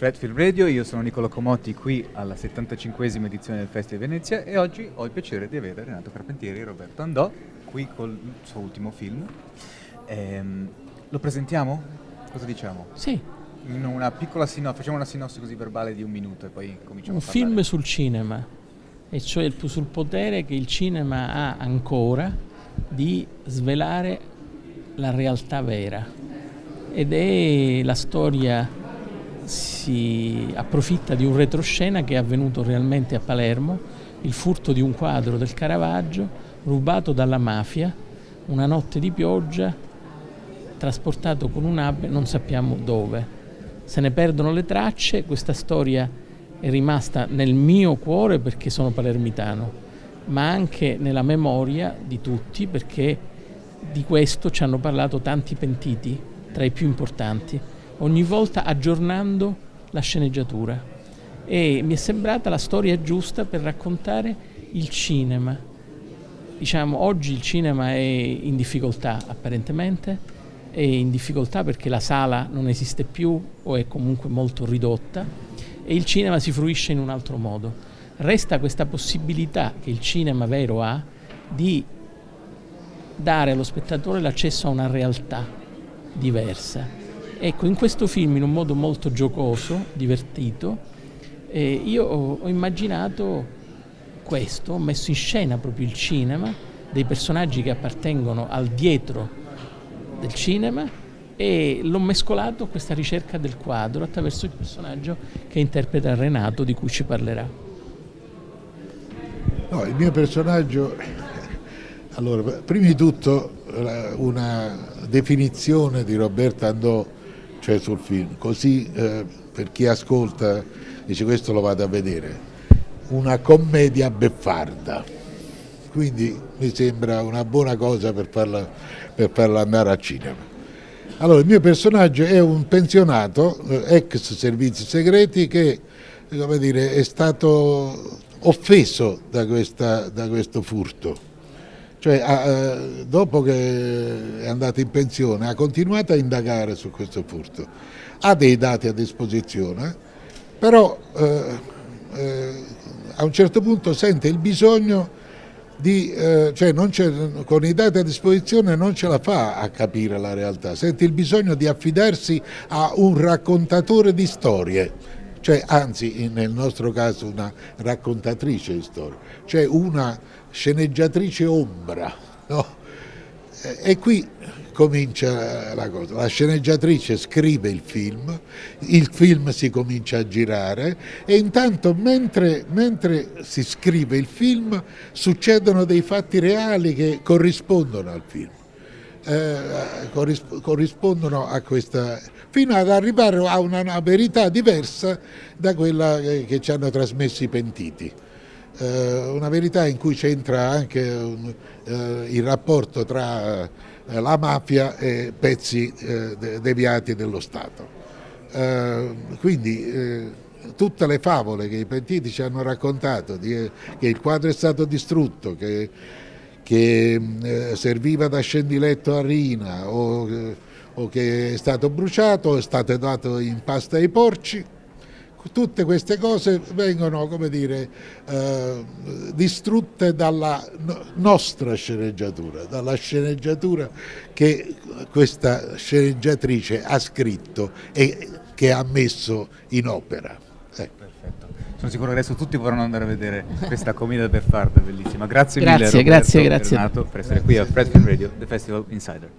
Fred Film Radio, io sono Nicolo Comotti qui alla 75esima edizione del Festival di Venezia e oggi ho il piacere di avere Renato Carpentieri e Roberto Andò qui col suo ultimo film. Ehm, lo presentiamo? Cosa diciamo? Sì. In una piccola sinossi, facciamo una sinossi così verbale di un minuto e poi cominciamo un film sul cinema, e cioè sul potere che il cinema ha ancora di svelare la realtà vera. Ed è la storia, si approfitta di un retroscena che è avvenuto realmente a Palermo, il furto di un quadro del Caravaggio rubato dalla mafia, una notte di pioggia, trasportato con un'ape non sappiamo dove. Se ne perdono le tracce, questa storia è rimasta nel mio cuore perché sono palermitano, ma anche nella memoria di tutti perché di questo ci hanno parlato tanti pentiti, tra i più importanti, ogni volta aggiornando la sceneggiatura. E mi è sembrata la storia giusta per raccontare il cinema. Diciamo, oggi il cinema è in difficoltà apparentemente, è in difficoltà perché la sala non esiste più o è comunque molto ridotta e il cinema si fruisce in un altro modo. Resta questa possibilità che il cinema vero ha di dare allo spettatore l'accesso a una realtà diversa. Ecco, in questo film, in un modo molto giocoso, divertito, eh, io ho, ho immaginato questo, ho messo in scena proprio il cinema, dei personaggi che appartengono al dietro del cinema e l'ho mescolato a questa ricerca del quadro attraverso il personaggio che interpreta Renato di cui ci parlerà. No, il mio personaggio, allora, prima di tutto la- una definizione di Roberto Andò, cioè sul film, così eh, per chi ascolta dice questo lo vado a vedere, una commedia beffarda, quindi mi sembra una buona cosa per farla, per farla andare al cinema. Allora, il mio personaggio è un pensionato, eh, ex servizi segreti, che dire, è stato offeso da, questa- da questo furto. Cioè, ha, dopo che è andato in pensione, ha continuato a indagare su questo furto. Ha dei dati a disposizione, però eh, eh, a un certo punto sente il bisogno di, eh, cioè con i dati a disposizione non ce la fa a capire la realtà, sente il bisogno di affidarsi a un raccontatore di storie, cioè anzi nel nostro caso una raccontatrice di storie, cioè una sceneggiatrice ombra. no? E- E qui comincia la cosa, la sceneggiatrice scrive il film, il film si comincia a girare e intanto mentre, mentre si scrive il film succedono dei fatti reali che corrispondono al film. Eh, corris- corrispondono a questa fino ad arrivare a una, verità diversa da quella che, ci hanno trasmesso i pentiti. Eh, una verità in cui c'entra anche un- eh, il rapporto tra eh, la mafia e pezzi eh, de- deviati dello Stato. Eh, quindi tutte le favole che i pentiti ci hanno raccontato, di- che il quadro è stato distrutto, che, che eh, serviva da scendiletto a Rina o, eh, o che è stato bruciato o è stato dato in pasta ai porci, tutte queste cose vengono, dire, eh, distrutte dalla no- nostra sceneggiatura, dalla sceneggiatura che questa sceneggiatrice ha scritto e che ha messo in opera. Ecco. Perfetto. Sono sicuro che adesso tutti vorranno andare a vedere questa commedia beffarda bellissima. Grazie, Grazie, mille Roberto grazie, e grazie. Renato per essere qui al Fred Film Radio, The Festival Insider.